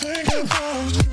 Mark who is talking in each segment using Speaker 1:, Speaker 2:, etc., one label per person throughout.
Speaker 1: think about you.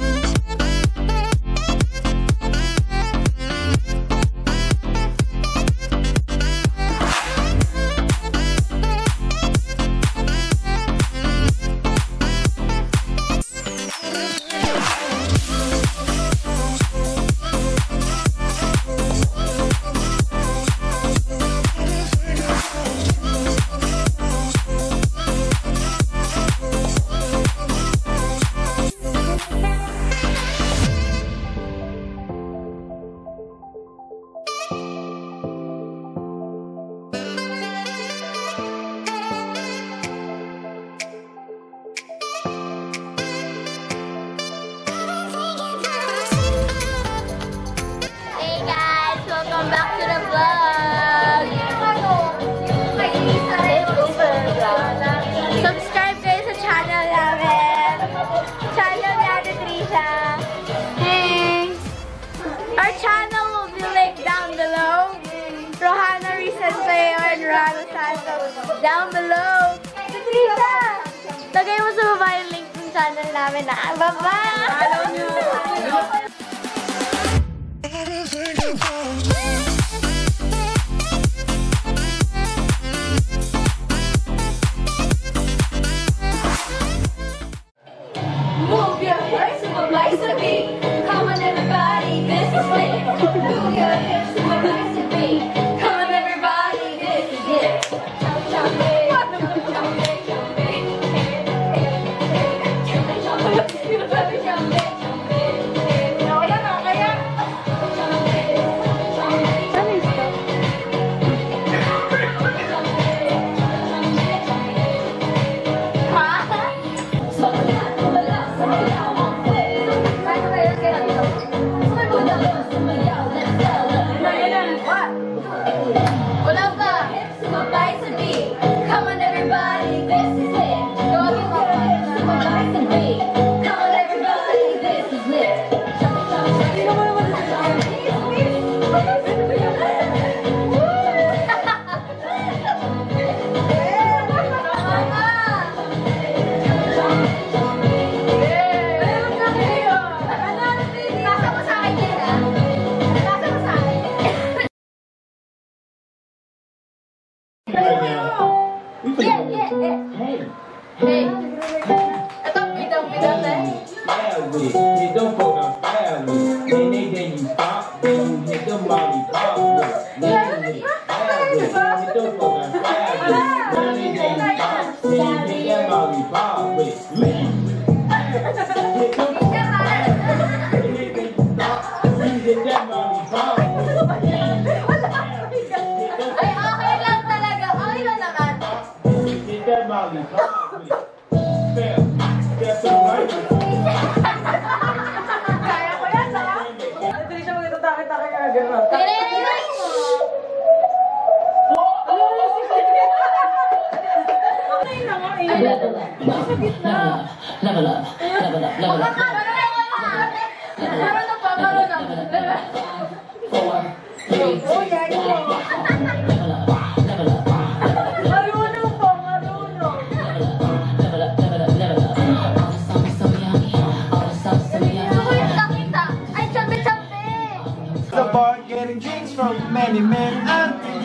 Speaker 2: down below. Patricia, lagay mo sa baba yung link ng channel namin na. Bye-bye! Follow nyo!
Speaker 3: Thank you. Hey. Hey. I thought
Speaker 1: we done, we
Speaker 3: done
Speaker 1: that.
Speaker 3: Yeah,
Speaker 1: we, you done for the family. And then you pop, then you hit the molly pop. Yeah, we, we, you done for the family. And then you pop,
Speaker 4: Masuk kita.
Speaker 5: Level up. Level up. Level up. Four, three, two, one.
Speaker 1: getting drinks from
Speaker 4: many men and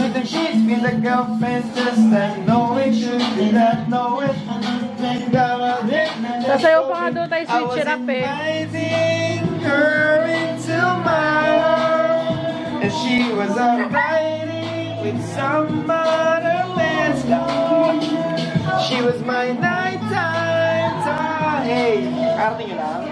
Speaker 4: Shit and sheets with a girlfriend just and know it should be that know it
Speaker 3: Sasayaw pa nga daw tayo
Speaker 4: I was
Speaker 3: switch it up eh.
Speaker 4: inviting her into my home And she was out riding with some other man's She was my nighttime time. Hey, arte nyo lang?